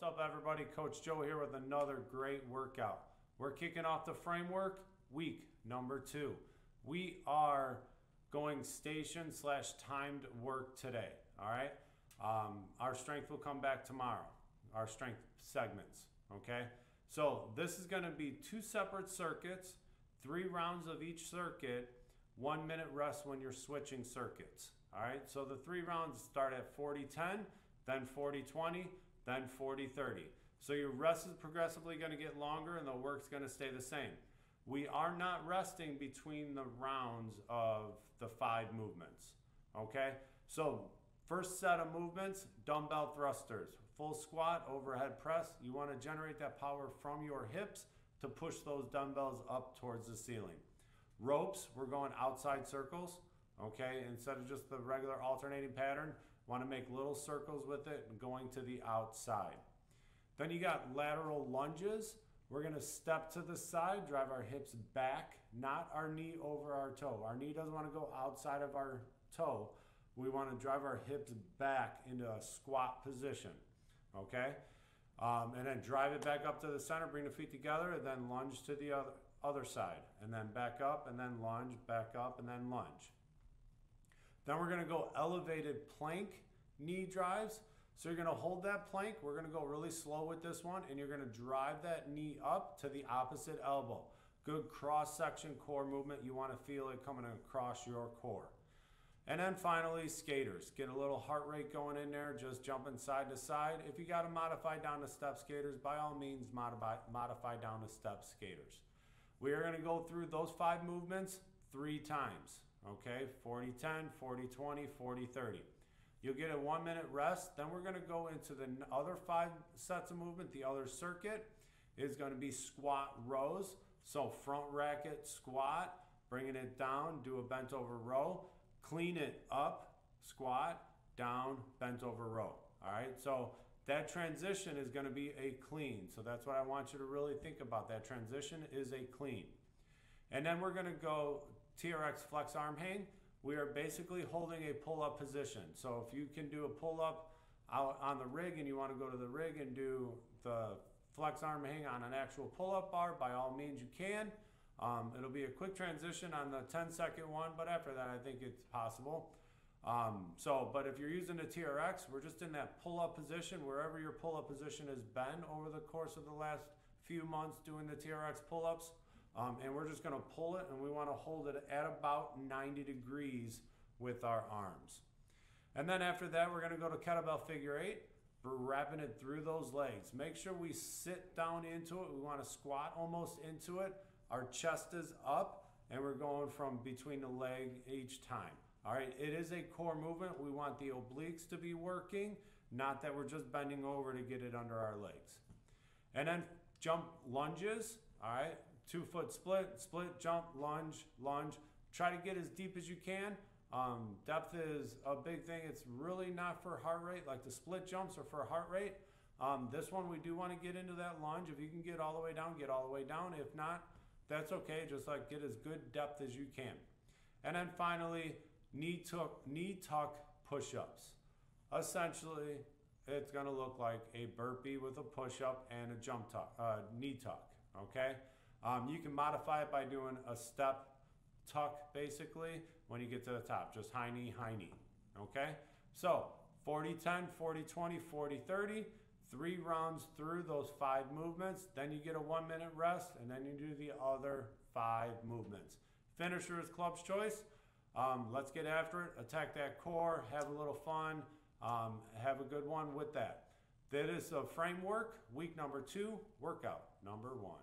What's up, everybody? Coach Joe here with another great workout. We're kicking off the framework week number two. We are going station slash timed work today. All right. Um, our strength will come back tomorrow. Our strength segments. Okay. So this is going to be two separate circuits, three rounds of each circuit, one minute rest when you're switching circuits. All right. So the three rounds start at 40 10, then 40 20 then 40 30. So your rest is progressively going to get longer and the work's going to stay the same. We are not resting between the rounds of the five movements. Okay? So, first set of movements dumbbell thrusters, full squat, overhead press. You want to generate that power from your hips to push those dumbbells up towards the ceiling. Ropes, we're going outside circles. Okay, instead of just the regular alternating pattern, Want to make little circles with it and going to the outside. Then you got lateral lunges. We're going to step to the side, drive our hips back, not our knee over our toe. Our knee doesn't want to go outside of our toe. We want to drive our hips back into a squat position. Okay? Um, and then drive it back up to the center, bring the feet together, and then lunge to the other, other side. And then back up, and then lunge, back up, and then lunge. Then we're to go elevated plank knee drives. So you're to hold that plank. We're to go really slow with this one, and you're to drive that knee up to the opposite elbow. Good cross section core movement. You want to feel it coming across your core. And then finally, skaters. Get a little heart rate going in there, just jumping side to side. If you got to modify down to step skaters, by all means, modify, modify down to step skaters. We are going to go through those five movements three times. Okay, 40 10, 40 20, 40 30. You'll get a one minute rest. Then we're going to go into the other five sets of movement. The other circuit is going to be squat rows. So front racket squat, bringing it down, do a bent over row, clean it up, squat, down, bent over row. All right, so that transition is going to be a clean. So that's what I want you to really think about. That transition is a clean. And then we're going to go TRX flex arm hang, we are basically holding a pull-up position. So if you can do a pull-up out on the rig and you want to go to the rig and do the flex arm hang on an actual pull-up bar, by all means you can. Um, it'll be a quick transition on the 10 second one, but after that I think it's possible. Um, so, but if you're using the TRX, we're just in that pull-up position, wherever your pull-up position has been over the course of the last few months doing the TRX pull-ups. Um, and we're just going to pull it and we want to hold it at about 90 degrees with our arms. And then after that, we're going to go to kettlebell figure eight. We're wrapping it through those legs. Make sure we sit down into it. We want to squat almost into it. Our chest is up and we're going from between the leg each time. All right, it is a core movement. We want the obliques to be working, not that we're just bending over to get it under our legs. And then jump lunges. All right, two foot split, split, jump, lunge, lunge. Try to get as deep as you can. Um, depth is a big thing. It's really not for heart rate, like the split jumps are for heart rate. Um, this one, we do want to get into that lunge. If you can get all the way down, get all the way down. If not, that's okay. Just like get as good depth as you can. And then finally, knee tuck, knee tuck push-ups. Essentially, it's going to look like a burpee with a push-up and a jump tuck, uh, knee tuck. Okay. Um, you can modify it by doing a step tuck basically when you get to the top, just high knee, high knee. Okay? So 40 10, 40 20, 40 30, three rounds through those five movements. Then you get a one minute rest, and then you do the other five movements. Finisher is club's choice. Um, let's get after it, attack that core, have a little fun, um, have a good one with that. That is a framework, week number two, workout number one.